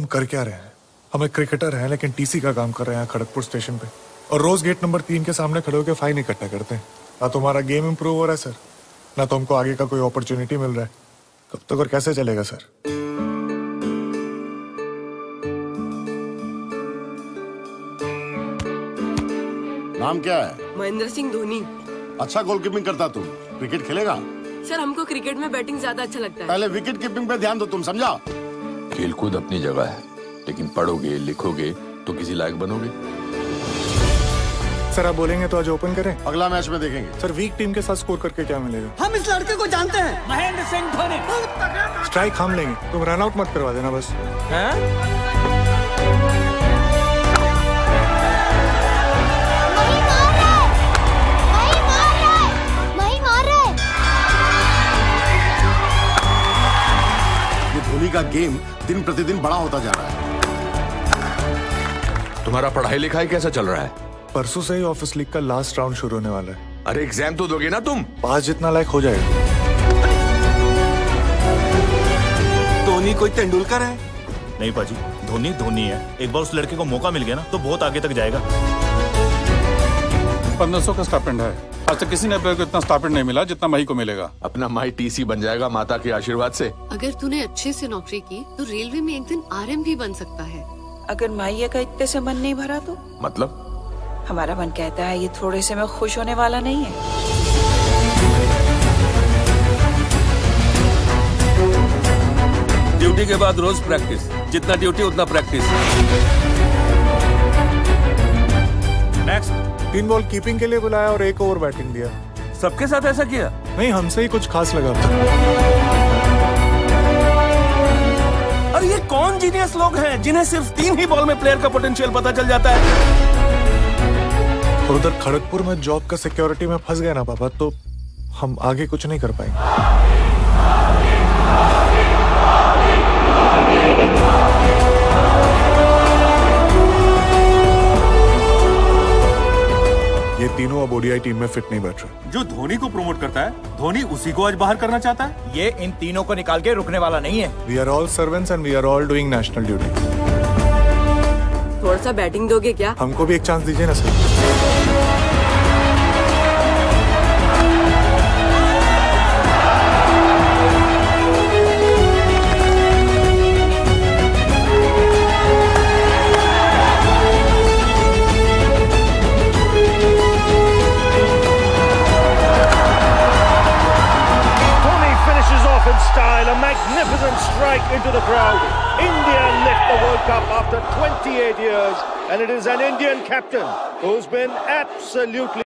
हम कर क्या रहे हैं? हम एक क्रिकेटर हैं लेकिन टीसी का काम कर रहे हैं खड़गपुर स्टेशन पे। और रोज गेट नंबर तीन के सामने खड़े होकर फाइन इकट्ठा करते हैं। ना तुम्हारा गेम इंप्रूव हो रहा है सर ना तो हमको आगे का कोई अपॉर्चुनिटी मिल रहा है। कब तक और कैसे चलेगा सर नाम क्या है? महेंद्र सिंह धोनी। अच्छा गोलकीपिंग करता तू। क्रिकेट खेलेगा? सर हमको क्रिकेट में बैटिंग ज़्यादा अच्छा लगता है। पहले विकेट कीपिंग पे ध्यान दो तुम समझा? खेलकूद अपनी जगह है। लेकिन पढ़ोगे लिखोगे तो किसी लायक बनोगे। सर आप बोलेंगे तो आज ओपन करें? अगला मैच में देखेंगे। सर वीक टीम के साथ स्कोर करके क्या मिलेगा? हम इस लड़के को जानते हैं। महेंद्र सिंह धोनी। स्ट्राइक हम लेंगे तुम रन आउट मत करवा देना बस। नहीं का गेम दिन प्रतिदिन बड़ा होता जा रहा है। तुम्हारा पढ़ाई लिखाई कैसा चल रहा है? परसों से ही ऑफ़िस लीग का लास्ट राउंड शुरू होने वाला है। अरे एग्ज़ाम तो दोगे ना तुम? पास जितना लायक हो जाएगा। धोनी कोई तेंदुलकर है? नहीं पाजी धोनी धोनी है। एक बार उस लड़के को मौका मिल गया ना तो बहुत आगे तक जाएगा। पंद्रह सौ का स्टाइपेंड है। आज तक किसी ने प्लेयर को इतना स्टाइपेंड नहीं मिला जितना मही को मिलेगा। अपना माई टीसी बन जाएगा माता के आशीर्वाद से। अगर तूने अच्छे से नौकरी की तो रेलवे में एक दिन आरएम भी बन सकता है। अगर माहिया का इतने से मन नहीं भरा तो? मतलब? हमारा मन कहता है ये थोड़े से में खुश होने वाला नहीं है। ड्यूटी के बाद रोज प्रैक्टिस। जितना ड्यूटी उतना प्रैक्टिस। नेक्स्ट तीन बॉल कीपिंग के लिए बुलाया और एक ओवर बैटिंग दिया। सबके साथ ऐसा किया? नहीं हमसे ही कुछ खास लगा था। अरे ये कौन जीनियस लोग हैं जिन्हें सिर्फ़ तीन ही बॉल में प्लेयर का पोटेंशियल पता चल जाता है? और उधर खड़गपुर में जॉब का सिक्योरिटी में फंस गए ना पापा तो हम आगे कुछ नहीं कर पाएँगे। ये तीनों अब ओडीआई टीम में फिट नहीं बैठ रहे। जो धोनी को प्रमोट करता है धोनी उसी को आज बाहर करना चाहता है? ये इन तीनों को निकाल के रुकने वाला नहीं है। We are all servants and we are all doing national duty थोड़ा सा बैटिंग दोगे क्या? हमको भी एक चांस दीजिए ना sir off in style, a magnificent strike into the crowd. India lift the World Cup after 28 years, and it is an Indian captain who's been absolutely